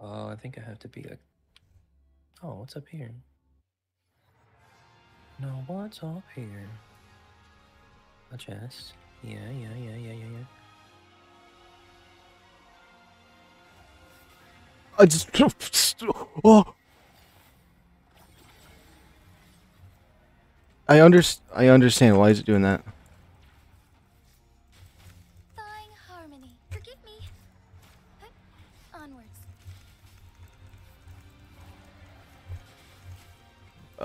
Oh, I think I have to be a. Oh, what's up here? No, what's up here? A chest. Yeah, yeah, yeah, yeah, yeah, yeah. I just. Oh. I under I understand why is it doing that. Thawing harmony. Forgive me. Hup, Onwards.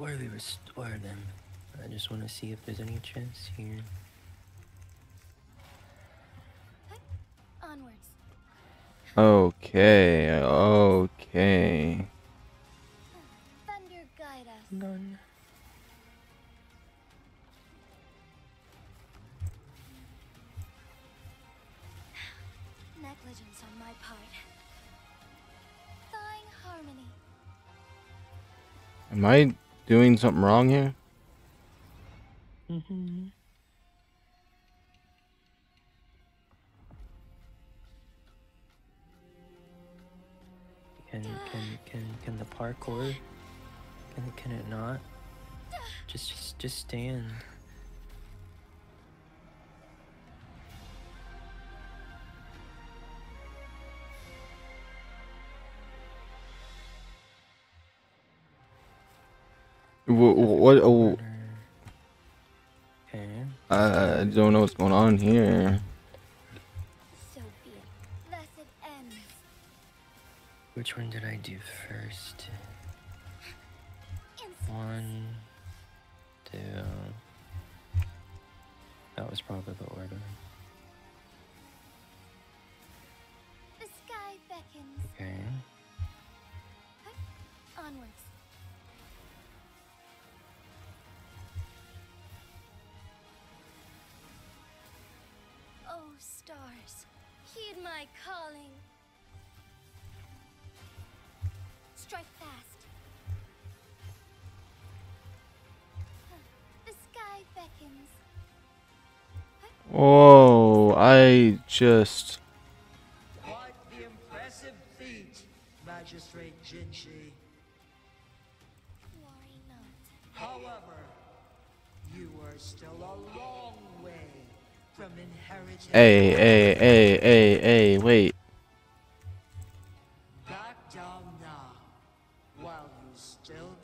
before we restore them, I just want to see if there's any chance here. Onwards. Okay, okay. Thunder guide us. None. Negligence on my part. Thawing harmony. Am I doing something wrong here? Mm-hmm. Can can can can the parkour? Can it can it not? Just just just stand. What? what oh, I don't know what's going on here. So be it. Thus it ends. Which one did I do first? One, two. That was probably the order. Stars, heed my calling. Strike fast. The sky beckons. Whoa! I just. Quite the impressive feat, Magistrate Jinhsi. Worry not. However, you are still a long way from inheriting. Hey, hey, hey, hey, hey! Wait. Back down now, while you still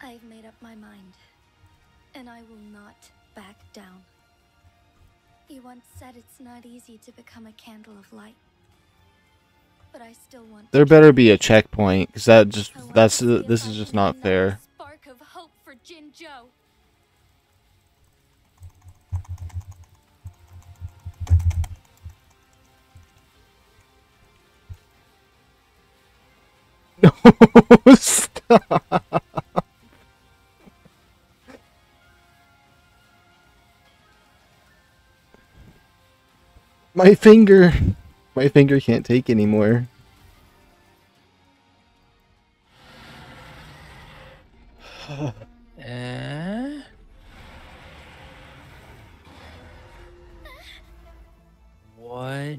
can. I've made up my mind, and I will not back down. You once said it's not easy to become a candle of light. But I still want There better be a checkpoint, cause that just that's to see if this is just not fair. Spark of hope for Jinzhou. Stop. My finger, my finger can't take anymore. Eh? What?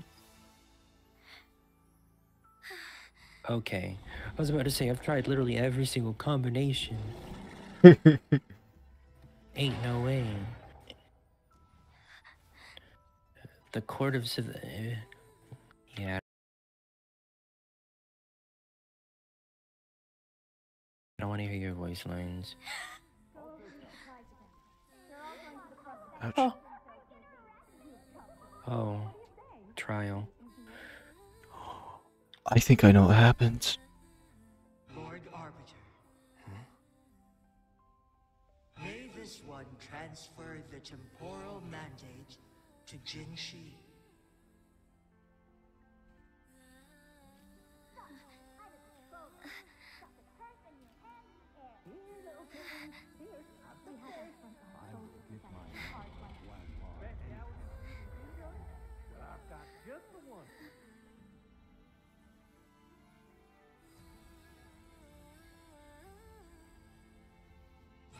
Okay. I was about to say, I've tried literally every single combination. Ain't no way. The Court of Civ- eh, Yeah. I don't want to hear your voice lines. Ouch. Oh. Trial. I think I know what happens. One transferred the temporal mandate to Jinhsi.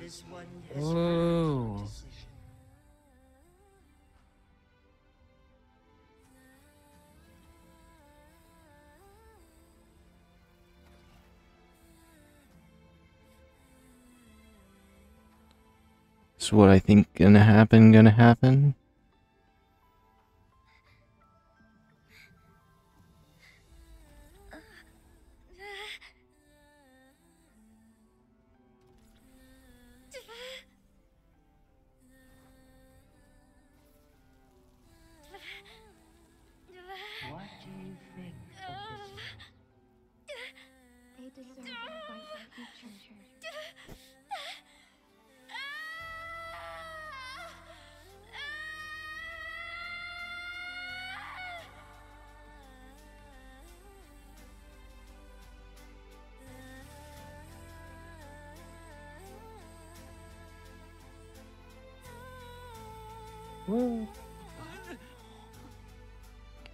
This one has heard decision. Is what I think gonna happen gonna happen?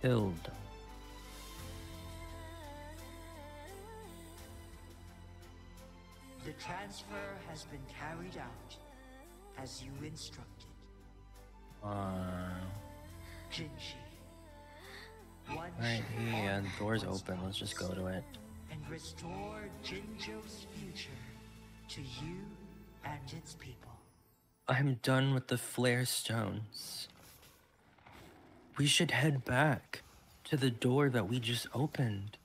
Killed. The transfer has been carried out as you instructed. Wow. Jinhsi. One Alright, should yeah, door's open. Let's just go to it. And restore Jinzhou's future to you and its people. I'm done with the flare stones. We should head back to the door that we just opened.